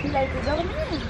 Sila ito daw na.